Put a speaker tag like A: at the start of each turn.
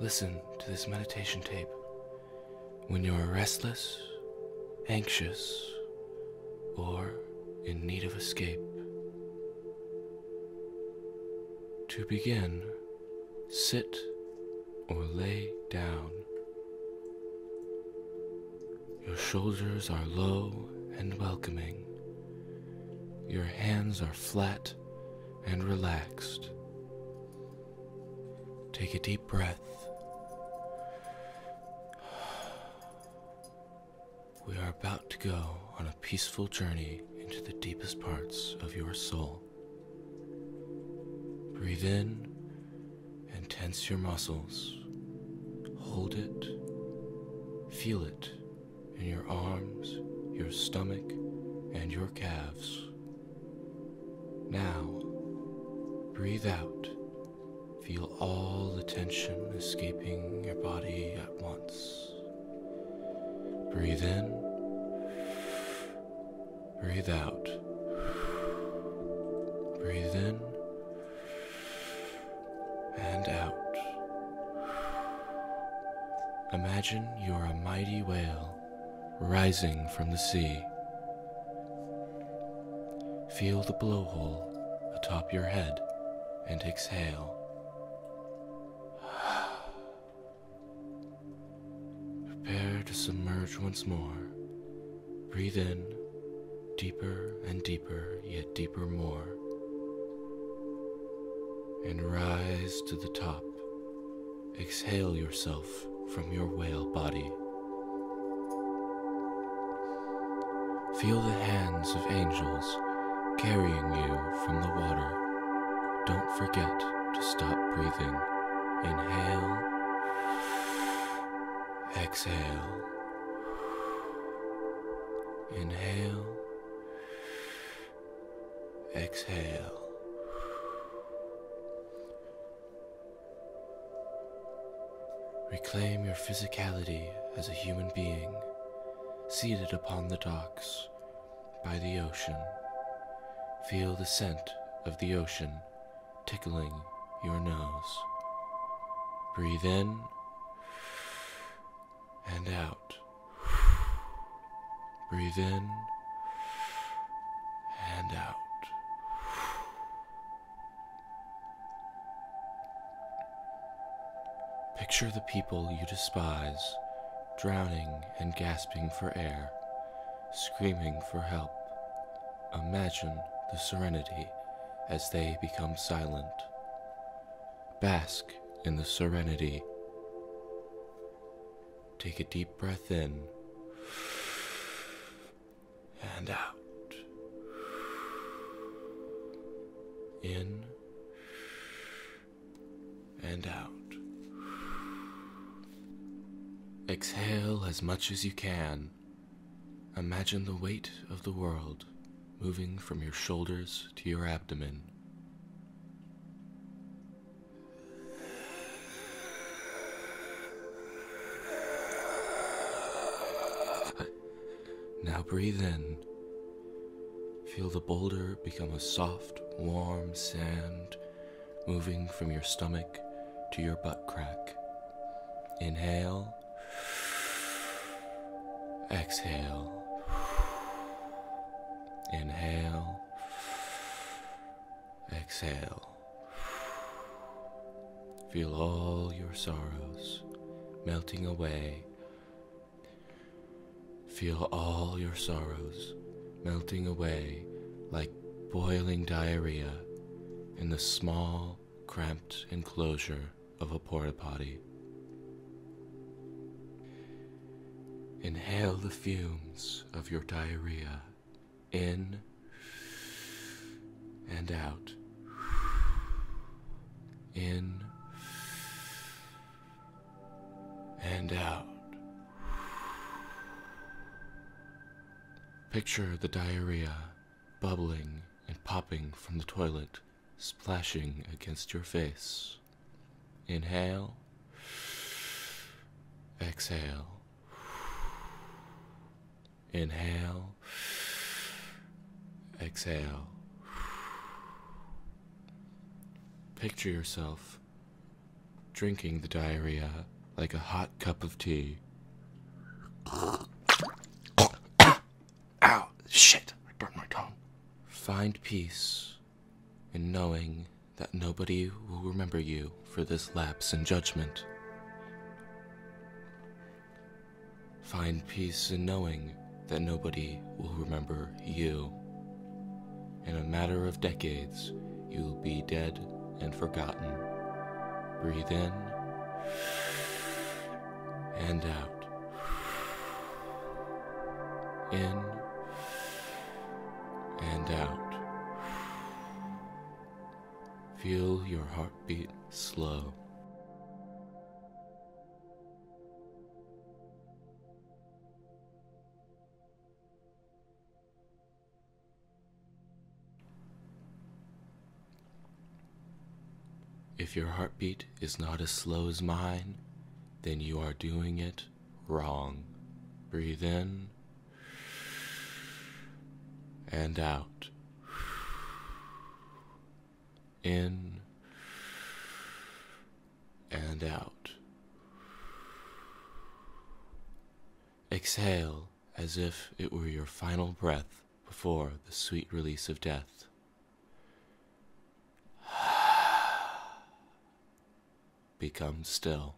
A: Listen to this meditation tape when you are restless, anxious, or in need of escape. To begin, sit or lay down. Your shoulders are low and welcoming. Your hands are flat and relaxed. Take a deep breath. We are about to go on a peaceful journey into the deepest parts of your soul. Breathe in and tense your muscles. Hold it. Feel it in your arms, your stomach, and your calves. Now, breathe out. Feel all the tension escaping your body at once. Breathe in. Breathe out. Breathe in and out. Imagine you're a mighty whale rising from the sea. Feel the blowhole atop your head and exhale. Prepare to submerge once more. Breathe in, deeper and deeper, yet deeper more. And rise to the top. Exhale yourself from your whale body. Feel the hands of angels carrying you from the water. Don't forget to stop breathing. Inhale, exhale. Inhale, exhale. Reclaim your physicality as a human being, seated upon the docks by the ocean. Feel the scent of the ocean tickling your nose. Breathe in and out. Breathe in and out. Picture the people you despise drowning and gasping for air, screaming for help. Imagine the serenity as they become silent. Bask in the serenity. Take a deep breath in and out. In and out. Exhale as much as you can. Imagine the weight of the world moving from your shoulders to your abdomen. Now breathe in. Feel the boulder become a soft, warm sand moving from your stomach to your butt crack. Inhale. Exhale. Inhale. Exhale. Feel all your sorrows melting away. Feel all your sorrows melting away like boiling diarrhea in the small, cramped enclosure of a porta potty. Inhale the fumes of your diarrhea in and out. In and out. Picture the diarrhea bubbling and popping from the toilet, splashing against your face. Inhale. Exhale. Inhale. Exhale. Picture yourself drinking the diarrhea like a hot cup of tea.
B: Ow! Shit! I burnt my tongue.
A: Find peace in knowing that nobody will remember you for this lapse in judgment. Find peace in knowing that nobody will remember you. In a matter of decades, you will be dead and forgotten. Breathe in and out. In and out. Feel your heartbeat slow. If your heartbeat is not as slow as mine, then you are doing it wrong. Breathe in and out. In and out. Exhale as if it were your final breath before the sweet release of death. Become still.